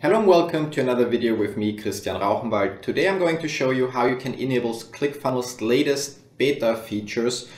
Hello and welcome to another video with me, Christian Rauchenwald. Today I'm going to show you how you can enable ClickFunnels' latest beta features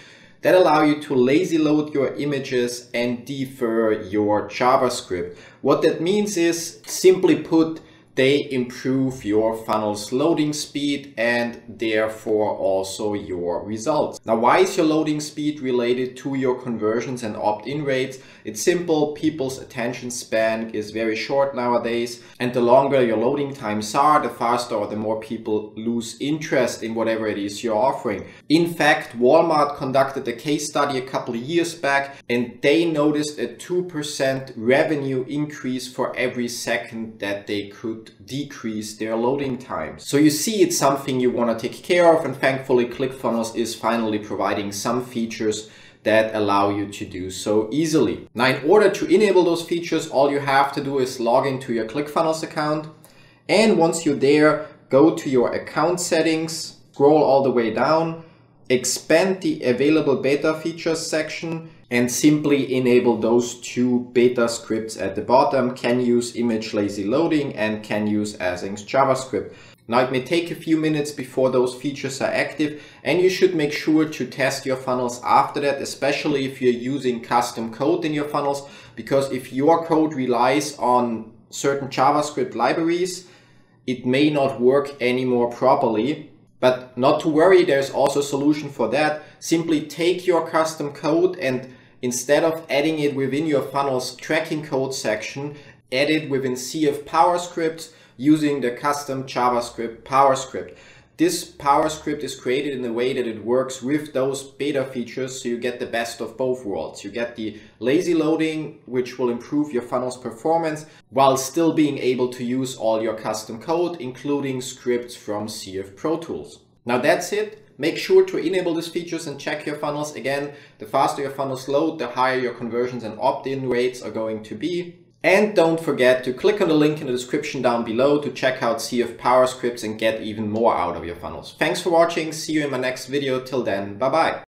that allow you to lazy load your images and defer your JavaScript. What that means is, simply put, they improve your funnel's loading speed and therefore also your results. Now, why is your loading speed related to your conversions and opt-in rates? It's simple. People's attention span is very short nowadays. And the longer your loading times are, the faster or the more people lose interest in whatever it is you're offering. In fact, Walmart conducted a case study a couple of years back and they noticed a 2% revenue increase for every second that they could decrease their loading times. So you see it's something you want to take care of and thankfully ClickFunnels is finally providing some features that allow you to do so easily. Now, in order to enable those features, all you have to do is log into your ClickFunnels account. And once you're there, go to your account settings, scroll all the way down, expand the available beta features section and simply enable those two beta scripts at the bottom, can use image lazy loading and can use async JavaScript. Now it may take a few minutes before those features are active and you should make sure to test your funnels after that, especially if you're using custom code in your funnels, because if your code relies on certain JavaScript libraries, it may not work anymore properly. But not to worry, there's also a solution for that. Simply take your custom code and instead of adding it within your funnels tracking code section, add it within CF PowerScript using the custom JavaScript PowerScript. This PowerScript is created in a way that it works with those beta features so you get the best of both worlds. You get the lazy loading, which will improve your funnel's performance while still being able to use all your custom code, including scripts from CF Pro Tools. Now that's it. Make sure to enable these features and check your funnels. Again, the faster your funnels load, the higher your conversions and opt-in rates are going to be. And don't forget to click on the link in the description down below to check out CF Power Scripts and get even more out of your funnels. Thanks for watching. See you in my next video. Till then, bye bye.